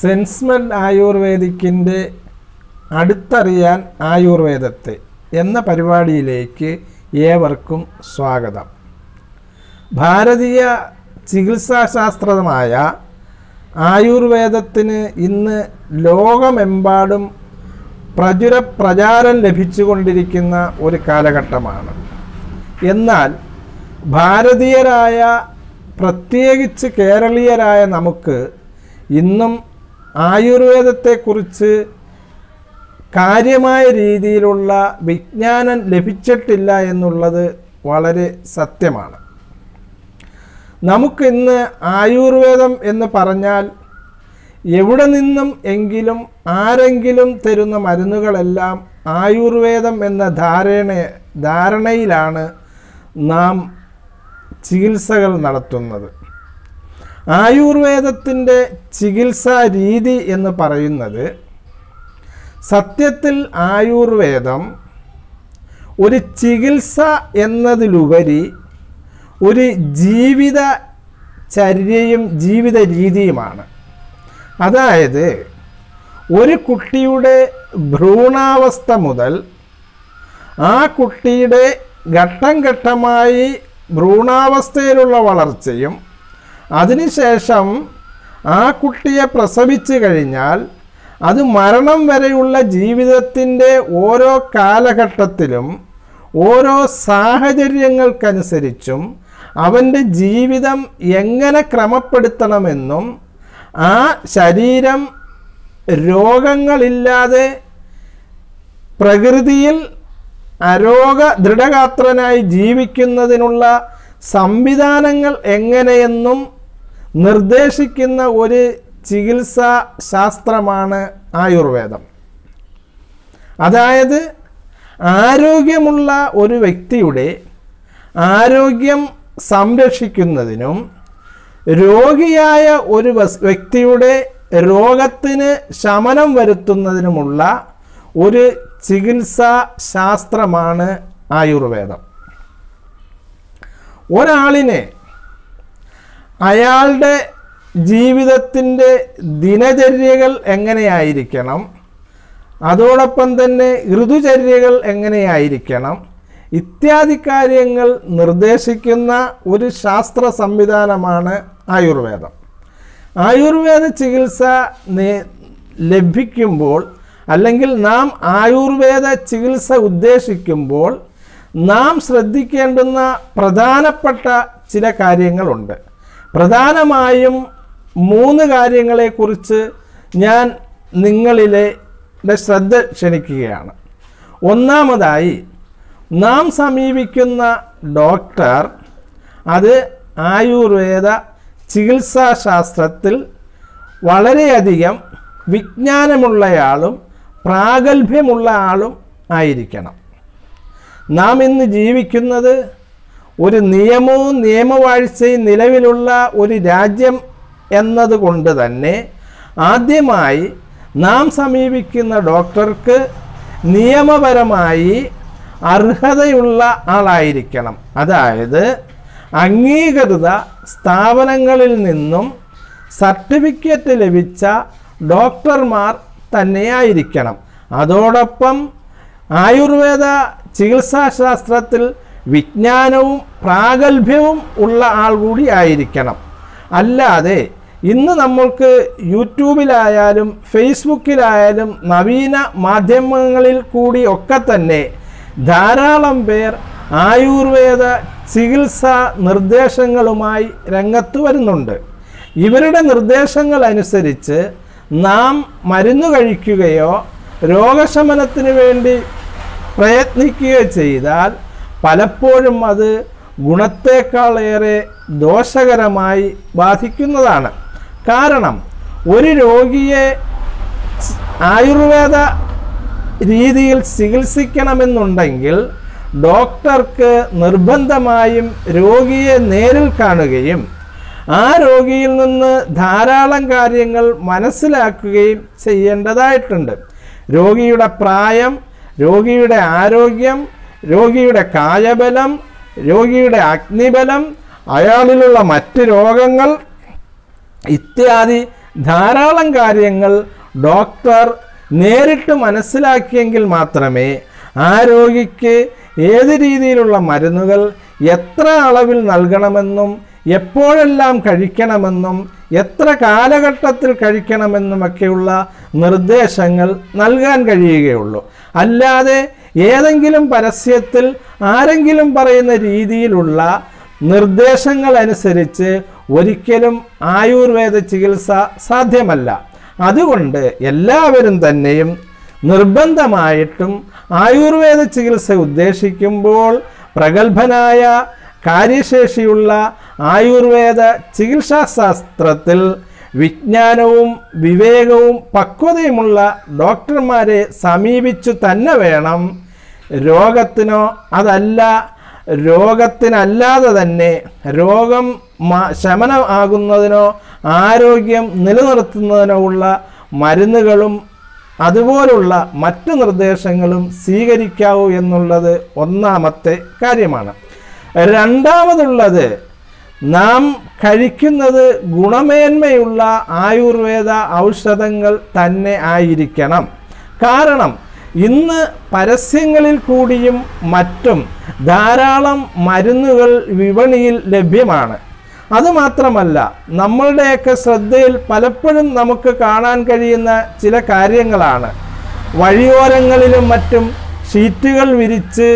സെൻസ്മെന്റ് ആയുർവേദിക്കിന്റെ അടുത്തറിയാൻ ആയുർവേദത്തെ എന്ന പരിപാടിയിലേക്ക് ഏവർക്കും സ്വാഗതം. ഭാരതീയ ചികിത്സാശാസ്ത്രമായ ആയുർവേദത്തിന് ഇന്ന് ലോകമെമ്പാടും പ്രചുര പ്രചാരം ലഭിച്ചുകൊണ്ടിരിക്കുന്ന ഒരു കാലഘട്ടമാണ്. എന്നാൽ ഭാരതീയരായ പ്രത്യേകിച്ച് കേരളീയരായ നമുക്ക് ഇന്നും ആയുർവേദത്തെക്കുറിച്ച് കാര്യമായ രീതിയിലുള്ള വിജ്ഞാനം ലഭിച്ചിട്ടില്ല എന്നുള്ളത് വളരെ സത്യമാണ്. നമുക്കിന്ന് ആയുർവേദം എന്ന് പറഞ്ഞാൽ എവിടെ നിന്നും എങ്കിലും ആരെങ്കിലും തരുന്ന മരുന്നുകളെല്ലാം ആയുർവേദം എന്ന ധാരണ ധാരണയിലാണ് നാം ചികിത്സകൾ നടത്തുന്നത്. ആയുർവേദത്തിന്റെ ചികിത്സാ രീതി എന്ന് പറയുന്നത് സത്യത്തിൽ ആയുർവേദം ഒരു ചികിത്സ എന്നതിലുപരി ഒരു ജീവിത ചര്യയും ജീവിത രീതിയുമാണ്. അതായത് ഒരു കുട്ടിയുടെ ഭ്രൂണാവസ്ഥ മുതൽ ആ കുട്ടിയുടെ ഘട്ടം ഘട്ടമായി ഭ്രൂണാവസ്ഥയിലുള്ള വളർച്ചയും അതിനുശേഷം ആ കുട്ടിയെ പ്രസവിച്ചു കഴിഞ്ഞാൽ അത് മരണം വരെയുള്ള ജീവിതത്തിന്റെ ഓരോ കാലഘട്ടത്തിലും ഓരോ സാഹചര്യങ്ങൾക്കനുസരിച്ചും അവന്റെ ജീവിതം എങ്ങനെ ക്രമപ്പെടുത്തണമെന്നും ആ ശരീരം രോഗങ്ങളില്ലാതെ പ്രകൃതിയിൽ അരോഗ ദൃഢഗാത്രനായി ജീവിക്കുന്നതിനുള്ള സംവിധാനങ്ങൾ എങ്ങനെയെന്നും നിർദ്ദേശിക്കുന്ന ഒരു ചികിത്സാ ശാസ്ത്രമാണ് ആയുർവേദം. അതായത് ആരോഗ്യമുള്ള ഒരു വ്യക്തിയുടെ ആരോഗ്യം സംരക്ഷിക്കുന്നതിനും രോഗിയായ ഒരു വ്യക്തിയുടെ രോഗത്തിന് ശമനം വരുത്തുന്നതിനുമുള്ള ഒരു ചികിത്സാ ശാസ്ത്രമാണ് ആയുർവേദം. ഒരാളിനെ അയാളുടെ ജീവിതത്തിന്റെ ദിനചര്യകൾ എങ്ങനെയായിരിക്കണം? അതോടൊപ്പം തന്നെ ഋതുചര്യകൾ എങ്ങനെയായിരിക്കണം? ഇത്യാദി കാര്യങ്ങൾ നിർദ്ദേശിക്കുന്ന ഒരു ശാസ്ത്ര സംവിധാനമാണ് ആയുർവേദം. ആയുർവേദ ചികിത്സ ലഭിക്കുമ്പോൾ അല്ലെങ്കിൽ നാം ആയുർവേദ ചികിത്സ ഉദ്ദേശിക്കുമ്പോൾ നാം ശ്രദ്ധിക്കേണ്ടുന്ന പ്രധാനപ്പെട്ട ചില കാര്യങ്ങളുണ്ട്. പ്രധാനമായും മൂന്ന് കാര്യങ്ങളെക്കുറിച്ച് ഞാൻ നിങ്ങളിലെ ശ്രദ്ധ ക്ഷണിക്കുകയാണ്. ഒന്നാമതായി നാം സമീപിക്കുന്ന ഡോക്ടർ അത് ആയുർവേദ ചികിത്സാശാസ്ത്രത്തിൽ വളരെയധികം വിജ്ഞാനമുള്ളയാളും പ്രാഗൽഭ്യമുള്ള ആളും ആയിരിക്കണം. നാം ഇന്ന് ജീവിക്കുന്നത് ഒരു നിയമവും നിയമവാഴ്ചയും നിലവിലുള്ള ഒരു രാജ്യം എന്നതുകൊണ്ട് തന്നെ ആദ്യമായി നാം സമീപിക്കുന്ന ഡോക്ടർക്ക് നിയമപരമായി അർഹതയുള്ള ആളായിരിക്കണം. അതായത് അംഗീകൃത സ്ഥാപനങ്ങളിൽ നിന്നും സർട്ടിഫിക്കറ്റ് ലഭിച്ച ഡോക്ടർമാർ തന്നെയായിരിക്കണം. അതോടൊപ്പം ആയുർവേദ ചികിത്സാശാസ്ത്രത്തിൽ വിജ്ഞാനവും പ്രാഗൽഭ്യവും ഉള്ള ആൾ കൂടി ആയിരിക്കണം. അല്ലാതെ ഇന്ന് നമ്മൾക്ക് യൂട്യൂബിലായാലും ഫേസ്ബുക്കിലായാലും നവീന മാധ്യമങ്ങളിൽ കൂടി ഒക്കെ തന്നെ ധാരാളം പേർ ആയുർവേദ ചികിത്സാ നിർദ്ദേശങ്ങളുമായി രംഗത്ത് വരുന്നുണ്ട്. ഇവരുടെ നിർദ്ദേശങ്ങൾ അനുസരിച്ച് നാം മരുന്ന് കഴിക്കുകയോ രോഗശമനത്തിന് വേണ്ടി പ്രയത്നിക്കുകയോ ചെയ്താൽ പലപ്പോഴും അത് ഗുണത്തേക്കാളേറെ ദോഷകരമായി ബാധിക്കുന്നതാണ്. കാരണം ഒരു രോഗിയെ ആയുർവേദ രീതിയിൽ ചികിത്സിക്കണമെന്നുണ്ടെങ്കിൽ ഡോക്ടർക്ക് നിർബന്ധമായും രോഗിയെ നേരിൽ കാണുകയും ആ രോഗിയിൽ നിന്ന് ധാരാളം കാര്യങ്ങൾ മനസ്സിലാക്കുകയും ചെയ്യേണ്ടതായിട്ടുണ്ട്. രോഗിയുടെ പ്രായം രോഗിയുടെ ആരോഗ്യം രോഗിയുടെ കായബലം രോഗിയുടെ അഗ്നിബലം അയാളിലുള്ള മറ്റ് രോഗങ്ങൾ ഇത്യാദി ധാരാളം കാര്യങ്ങൾ ഡോക്ടർ നേരിട്ട് മനസ്സിലാക്കിയെങ്കിൽ മാത്രമേ ആ രോഗിക്ക് ഏത് രീതിയിലുള്ള മരുന്നുകൾ എത്ര അളവിൽ നൽകണമെന്നും എപ്പോഴെല്ലാം കഴിക്കണമെന്നും എത്ര കാലഘട്ടത്തിൽ കഴിക്കണമെന്നുമൊക്കെയുള്ള നിർദ്ദേശങ്ങൾ നൽകാൻ കഴിയുകയുള്ളൂ. അല്ലാതെ ഏതെങ്കിലും പരസ്യത്തിൽ ആരെങ്കിലും പറയുന്ന രീതിയിലുള്ള നിർദ്ദേശങ്ങൾ അനുസരിച്ച് ഒരിക്കലും ആയുർവേദ ചികിത്സ സാധ്യമല്ല. അതുകൊണ്ട് എല്ലാവരും തന്നെയും നിർബന്ധമായിട്ടും ആയുർവേദ ചികിത്സ ഉദ്ദേശിക്കുമ്പോൾ പ്രഗത്ഭനായ കാര്യശേഷിയുള്ള ആയുർവേദ ചികിത്സാശാസ്ത്രത്തിൽ വിജ്ഞാനവും വിവേകവും പക്വതയുമുള്ള ഡോക്ടർമാരെ സമീപിച്ചു തന്നെ വേണം രോഗത്തിനോ അതല്ല രോഗത്തിനല്ലാതെ തന്നെ രോഗം ശമനമാകുന്നതിനോ ആരോഗ്യം നിലനിർത്തുന്നതിനോ ഉള്ള മരുന്നുകളും അതുപോലുള്ള മറ്റു നിർദ്ദേശങ്ങളും സ്വീകരിക്കാവൂ എന്നുള്ളത് ഒന്നാമത്തെ കാര്യമാണ്. രണ്ടാമതുള്ളത് നാം കഴിക്കുന്നത് ഗുണമേന്മയുള്ള ആയുർവേദ ഔഷധങ്ങൾ തന്നെ ആയിരിക്കണം. കാരണം ഇന്ന് പരസ്യങ്ങളിൽ കൂടിയും മറ്റും ധാരാളം മരുന്നുകൾ വിപണിയിൽ ലഭ്യമാണ്. അതുമാത്രമല്ല നമ്മളുടെയൊക്കെ ശ്രദ്ധയിൽ പലപ്പോഴും നമുക്ക് കാണാൻ കഴിയുന്ന ചില കാര്യങ്ങളാണ്. വഴിയോരങ്ങളിലും മറ്റും ഷീറ്റുകൾ വിരിച്ച്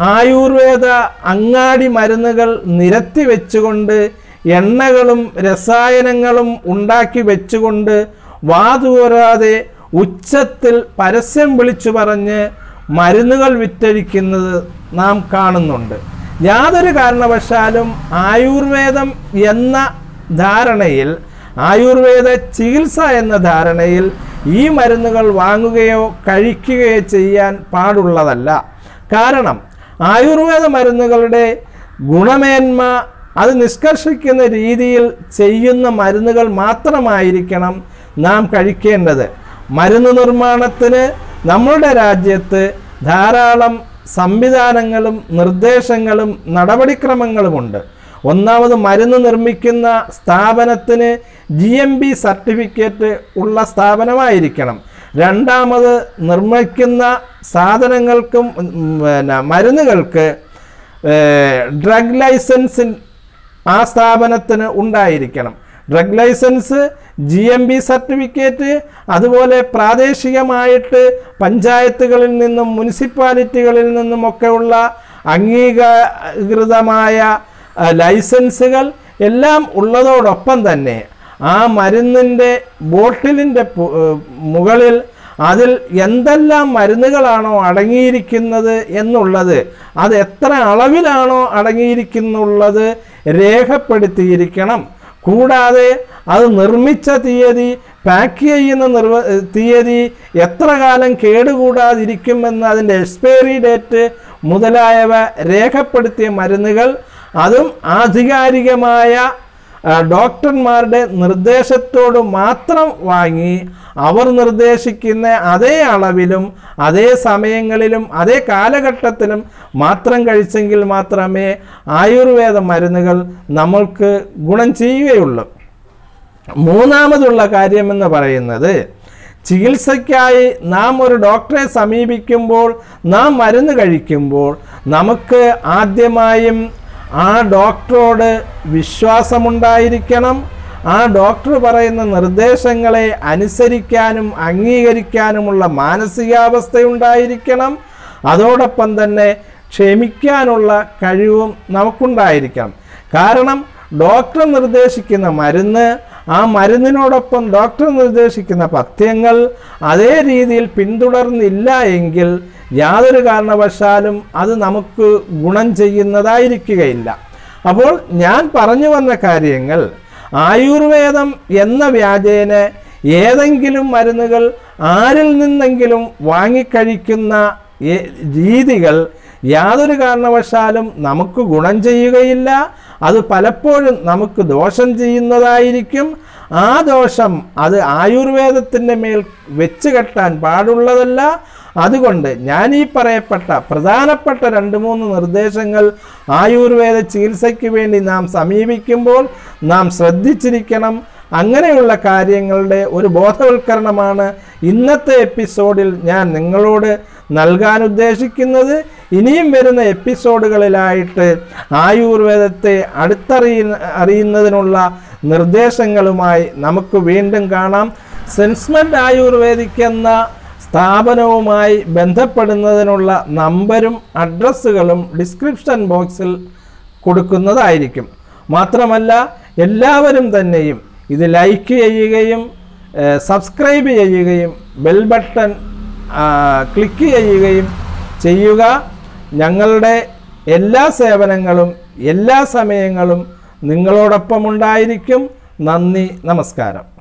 ആയുർവേദ അങ്ങാടി മരുന്നുകൾ നിരത്തി വെച്ചുകൊണ്ട് എണ്ണകളും രസായനങ്ങളും ഉണ്ടാക്കി വെച്ചുകൊണ്ട് വാതൂരാതെ ഉച്ചത്തിൽ പരസ്യം വിളിച്ചു പറഞ്ഞ് മരുന്നുകൾ വിറ്റഴിക്കുന്നത് നാം കാണുന്നുണ്ട്. യാതൊരു കാരണവശാലും ആയുർവേദം എന്ന ധാരണയിൽ ആയുർവേദ ചികിത്സ എന്ന ധാരണയിൽ ഈ മരുന്നുകൾ വാങ്ങുകയോ കഴിക്കുകയോ ചെയ്യാൻ പാടുള്ളതല്ല. കാരണം ആയുർവേദ മരുന്നുകളുടെ ഗുണമേന്മ അത് നിഷ്കർഷിക്കുന്ന രീതിയിൽ ചെയ്യുന്ന മരുന്നുകൾ മാത്രമായിരിക്കണം നാം കഴിക്കേണ്ടത്. മരുന്ന് നിർമ്മാണത്തിന് നമ്മളുടെ രാജ്യത്ത് ധാരാളം സംവിധാനങ്ങളും നിർദ്ദേശങ്ങളും നടപടിക്രമങ്ങളുമുണ്ട്. ഒന്നാമത് മരുന്ന് നിർമ്മിക്കുന്ന സ്ഥാപനത്തിന് ജി എം ബി സർട്ടിഫിക്കറ്റ് ഉള്ള സ്ഥാപനമായിരിക്കണം. രണ്ടാമത് നിർമ്മിക്കുന്ന സാധനങ്ങൾക്കും പിന്നെ മരുന്നുകൾക്ക് ഡ്രഗ് ലൈസൻസ് ആ സ്ഥാപനത്തിന് ഉണ്ടായിരിക്കണം. Drug license G M B certificate അതുപോലെ പ്രാദേശികമായിട്ട് പഞ്ചായത്തുകളിൽ നിന്നും മുനിസിപ്പാലിറ്റികളിൽ നിന്നുമൊക്കെയുള്ള അംഗീകൃതമായ ലൈസൻസുകൾ എല്ലാം ഉള്ളതോടൊപ്പം തന്നെ ആ മരുന്നിന്റെ ബോട്ടിലിന്റെ മുകളിൽ അതിൽ എന്തെല്ലാം മരുന്നുകളാണോ അടങ്ങിയിരിക്കുന്നത് എന്നുള്ളത് അത് എത്ര അളവിലാണോ അടങ്ങിയിരിക്കുന്നുള്ളത് രേഖപ്പെടുത്തിയിരിക്കണം. കൂടാതെ അത് നിർമ്മിച്ച തീയതി പാക്ക് ചെയ്യുന്ന നിർവ തീയതി എത്ര കാലം കേടുകൂടാതിരിക്കുമെന്ന് അതിന്റെ എക്സ്പയറി ഡേറ്റ് മുതലായവ രേഖപ്പെടുത്തിയ മരുന്നുകൾ അതും ആധികാരികമായ ഡോക്ടർമാരുടെ നിർദ്ദേശത്തോട് മാത്രം വാങ്ങി അവർ നിർദ്ദേശിക്കുന്ന അതേ അളവിലും അതേ സമയങ്ങളിലും അതേ കാലഘട്ടത്തിലും മാത്രം കഴിച്ചെങ്കിൽ മാത്രമേ ആയുർവേദ മരുന്നുകൾ നമ്മൾക്ക് ഗുണം ചെയ്യുകയുള്ളൂ. മൂന്നാമതുള്ള കാര്യമെന്ന് പറയുന്നത് ചികിത്സയ്ക്കായി നാം ഒരു ഡോക്ടറെ സമീപിക്കുമ്പോൾ നാം മരുന്ന് കഴിക്കുമ്പോൾ നമുക്ക് ആദ്യമായും ആ ഡോക്ടറോട് വിശ്വാസമുണ്ടായിരിക്കണം. ആ ഡോക്ടർ പറയുന്ന നിർദ്ദേശങ്ങളെ അനുസരിക്കാനും അംഗീകരിക്കാനുമുള്ള മാനസികാവസ്ഥ ഉണ്ടായിരിക്കണം അതോടൊപ്പം തന്നെ ക്ഷമിക്കാനുള്ള കഴിവും നമുക്കുണ്ടായിരിക്കണം കാരണം ഡോക്ടർ നിർദ്ദേശിക്കുന്ന മരുന്ന് ആ മരുന്നിനോടൊപ്പം ഡോക്ടർ നിർദ്ദേശിക്കുന്ന പഥ്യങ്ങൾ അതേ രീതിയിൽ പിന്തുടർന്നില്ല എങ്കിൽ യാതൊരു കാരണവശാലും അത് നമുക്ക് ഗുണം ചെയ്യുന്നതായിരിക്കുകയില്ല. അപ്പോൾ ഞാൻ പറഞ്ഞു വന്ന കാര്യങ്ങൾ ആയുർവേദം എന്ന വ്യാജേന ഏതെങ്കിലും മരുന്നുകൾ ആരിൽ നിന്നെങ്കിലും വാങ്ങിക്കഴിക്കുന്ന രീതികൾ യാതൊരു കാരണവശാലും നമുക്ക് ഗുണം ചെയ്യുകയില്ല അത് പലപ്പോഴും നമുക്ക് ദോഷം ചെയ്യുന്നതായിരിക്കും. ആ ദോഷം അത് ആയുർവേദത്തിന്റെ മേൽ വെച്ച് കെട്ടാൻ പാടുള്ളതല്ല. അതുകൊണ്ട് ഞാൻ ഈ പറയപ്പെട്ട പ്രധാനപ്പെട്ട രണ്ട് മൂന്ന് നിർദ്ദേശങ്ങൾ ആയുർവേദ ചികിത്സയ്ക്ക് വേണ്ടി നാം സമീപിക്കുമ്പോൾ നാം ശ്രദ്ധിച്ചിരിക്കണം. അങ്ങനെയുള്ള കാര്യങ്ങളുടെ ഒരു ബോധവൽക്കരണമാണ് ഇന്നത്തെ എപ്പിസോഡിൽ ഞാൻ നിങ്ങളോട് നൽകാൻ ഉദ്ദേശിക്കുന്നത് ഇനിയും വരുന്ന എപ്പിസോഡുകളിലായിട്ട് ആയുർവേദത്തെ അടുത്തറിയ അറിയുന്നതിനുള്ള നിർദ്ദേശങ്ങളുമായി നമുക്ക് വീണ്ടും കാണാം. സെൻസ്മെന്റ് ആയുർവേദിക് എന്ന സ്ഥാപനവുമായി ബന്ധപ്പെടുന്നതിനുള്ള നമ്പരും അഡ്രസ്സുകളും ഡിസ്ക്രിപ്ഷൻ ബോക്സിൽ കൊടുക്കുന്നതായിരിക്കും. മാത്രമല്ല എല്ലാവരും തന്നെയും ഇത് ലൈക്ക് ചെയ്യുകയും സബ്സ്ക്രൈബ് ചെയ്യുകയും ബെൽ ബട്ടൺ ക്ലിക്ക് ചെയ്യുകയും ചെയ്യുക. ഞങ്ങളുടെ എല്ലാ സേവനങ്ങളും എല്ലാ സമയങ്ങളും നിങ്ങളോടൊപ്പം ഉണ്ടായിരിക്കും. നന്ദി നമസ്കാരം.